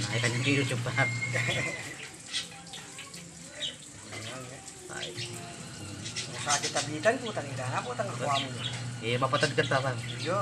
Kanay kanyang YouTube pa. Ay, Sakit tabitan, putang ina na, putang kuha mo. eh, mapatad ka tapan. Yo.